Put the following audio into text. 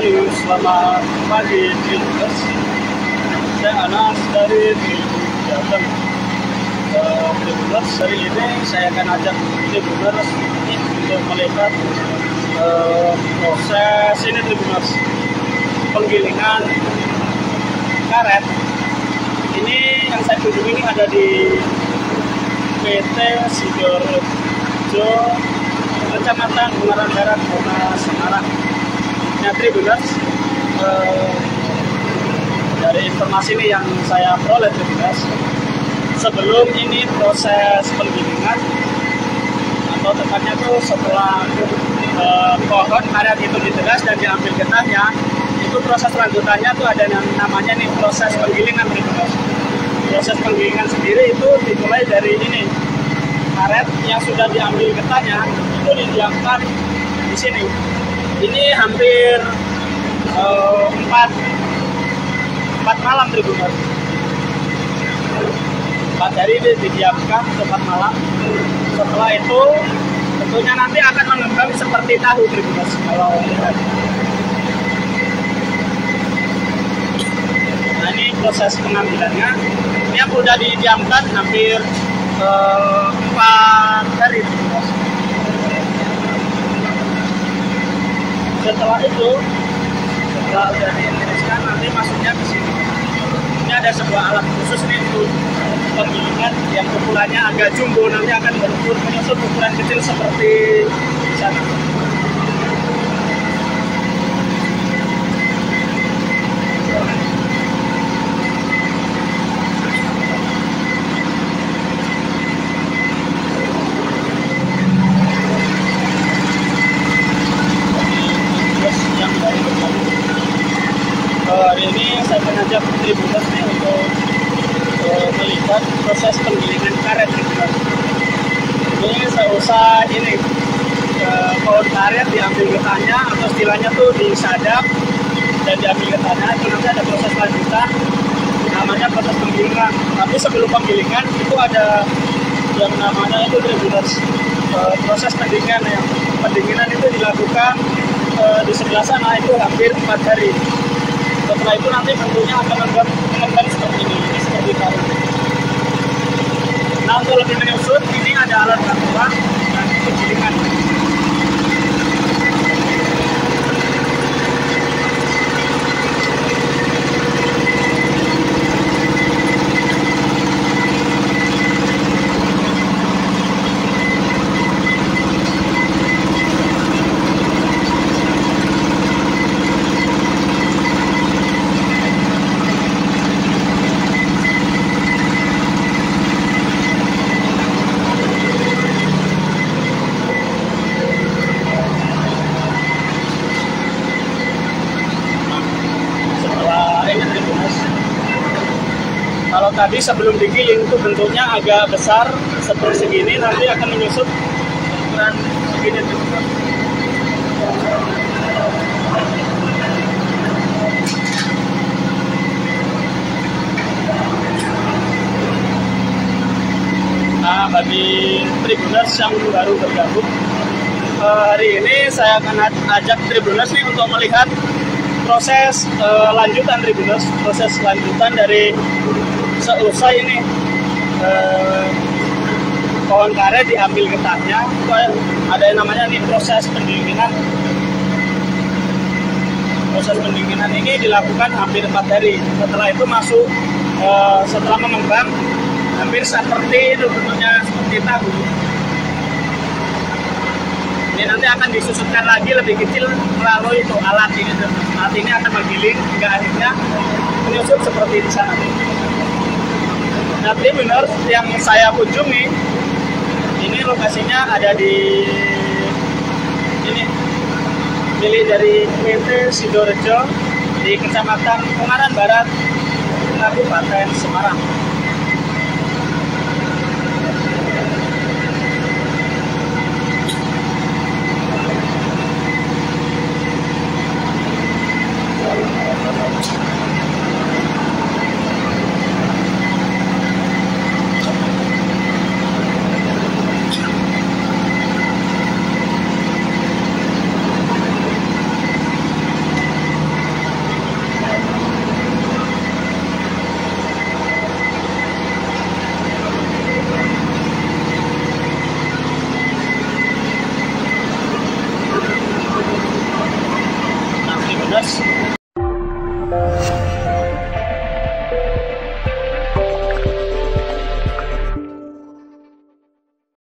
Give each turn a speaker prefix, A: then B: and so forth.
A: Halo, selamat pagi Tribuners. Saya Anas dari Tribun Jateng. Tribuners, hari ini saya akan ajak ini untuk melihat uh, proses ini Tribuners penggilingan karet. Ini yang saya kunjungi ini ada di PT Sidoarjo, Kecamatan Ungaran Barat, Kota Semarang. Tribuners, eh, dari informasi ini yang saya peroleh Tribuners, sebelum ini proses penggilingan atau tepatnya tuh setelah eh, pohon karet itu ditegas dan diambil getahnya, itu proses lanjutannya tuh ada yang namanya nih proses penggilingan Tribuners. Proses penggilingan sendiri itu dimulai dari ini karet yang sudah diambil getahnya itu didiamkan di sini ini hampir uh, empat empat malam Tribuners empat hari ini didiamkan empat malam. Setelah itu tentunya nanti akan mengembang seperti tahu Tribuners kalau lihat nah ini proses pengambilannya. Ini yang sudah didiamkan hampir uh, empat hari Tribuners setelah itu setelah udah ditiriskan nanti masuknya ke sini. Ini ada sebuah alat khusus nih untuk pemilihan yang ukurannya agak jumbo. Nanti akan berukur menyusun ukuran kecil seperti di sana yang dari hari ini saya mengajak Tribuners nih untuk uh, melihat proses penggilingan karet. Ini saya usah ini uh, pohon karet diambil getahnya atau istilahnya tuh disadap dan diambil getahnya itu nanti ada proses lanjutan namanya proses penggilingan. Tapi sebelum penggilingan itu ada yang namanya itu Tribuners uh, proses pendinginan yang pendinginan itu dilakukan di sebelah sana itu hampir empat hari. Setelah itu nanti bentuknya akan mengembang seperti ini, ini seperti karung. Nah untuk lebih menyusut, ini ada alat bantuan dan itu gilingan. Kalau tadi sebelum digiling itu bentuknya agak besar seperti segini, nanti akan menyusup ukuran segini. Nah, bagi Tribuners yang baru bergabung, hari ini saya akan ajak Tribuners nih untuk melihat proses uh, lanjutan Tribuners, proses lanjutan dari seusai ini. Uh, pohon karet diambil getahnya, itu ada yang namanya nih proses pendinginan. Proses pendinginan ini dilakukan hampir empat hari. Setelah itu masuk, uh, setelah mengembang, hampir seperti itu bentuknya seperti tahu. Ini nanti akan disusutkan lagi lebih kecil melalui itu alat ini. Alat ini akan menggiling hingga akhirnya menyusut seperti di sana nah benar yang saya kunjungi ini lokasinya ada di ini milik dari PT Sidoarjo di Kecamatan Ungaran Barat Kabupaten Semarang Next.